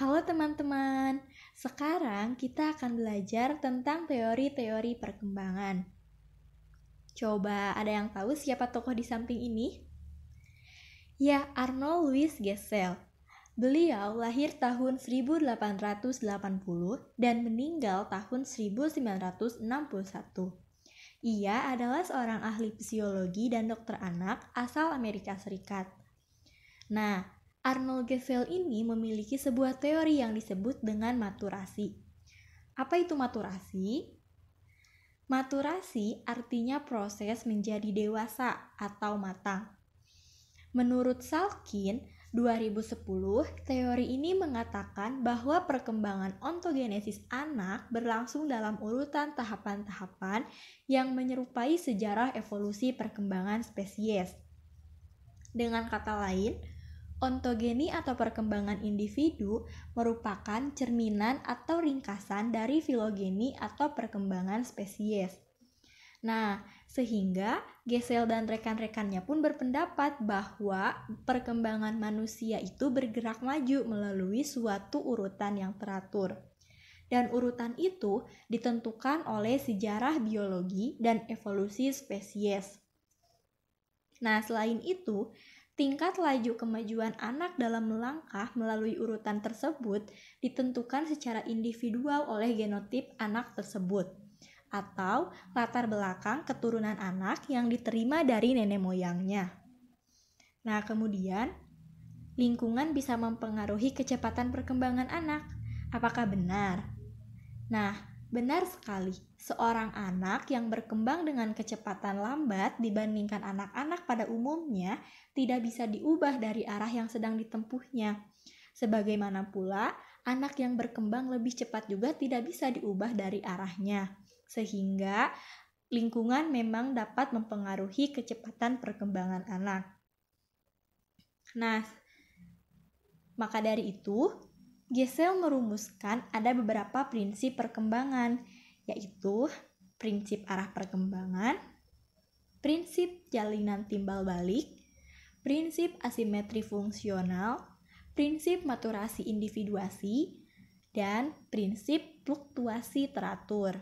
Halo teman-teman, sekarang kita akan belajar tentang teori-teori perkembangan. Coba ada yang tahu siapa tokoh di samping ini? Ya, Arnold Louis Gesell. Beliau lahir tahun 1880 dan meninggal tahun 1961. Ia adalah seorang ahli fisiologi dan dokter anak asal Amerika Serikat. Nah, Arnold Gesell ini memiliki sebuah teori yang disebut dengan maturasi. Apa itu maturasi? Maturasi artinya proses menjadi dewasa atau matang. Menurut Salkin, 2010, teori ini mengatakan bahwa perkembangan ontogenesis anak berlangsung dalam urutan tahapan-tahapan yang menyerupai sejarah evolusi perkembangan spesies. Dengan kata lain, Ontogeni atau perkembangan individu merupakan cerminan atau ringkasan dari filogeni atau perkembangan spesies. Nah, sehingga Gesell dan rekan-rekannya pun berpendapat bahwa perkembangan manusia itu bergerak maju melalui suatu urutan yang teratur. Dan urutan itu ditentukan oleh sejarah biologi dan evolusi spesies. Nah, selain itu, Tingkat laju kemajuan anak dalam melangkah melalui urutan tersebut ditentukan secara individual oleh genotip anak tersebut atau latar belakang keturunan anak yang diterima dari nenek moyangnya. Nah, kemudian lingkungan bisa mempengaruhi kecepatan perkembangan anak. Apakah benar? Nah, Benar sekali, seorang anak yang berkembang dengan kecepatan lambat dibandingkan anak-anak pada umumnya tidak bisa diubah dari arah yang sedang ditempuhnya. Sebagaimana pula, anak yang berkembang lebih cepat juga tidak bisa diubah dari arahnya. Sehingga lingkungan memang dapat mempengaruhi kecepatan perkembangan anak. Nah, maka dari itu, Gesell merumuskan ada beberapa prinsip perkembangan, yaitu prinsip arah perkembangan, prinsip jalinan timbal balik, prinsip asimetri fungsional, prinsip maturasi individuasi, dan prinsip fluktuasi teratur.